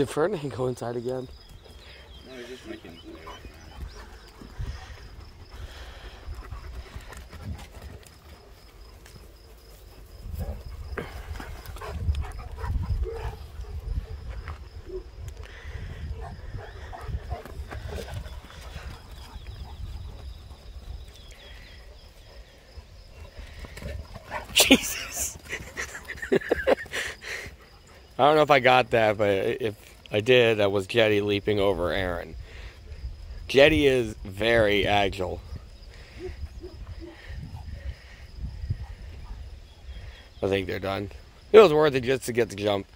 Did Ferdinand go inside again? No, he's just making. Jesus. I don't know if I got that, but if I did, that was Jetty leaping over Aaron. Jetty is very agile. I think they're done. It was worth it just to get the jump.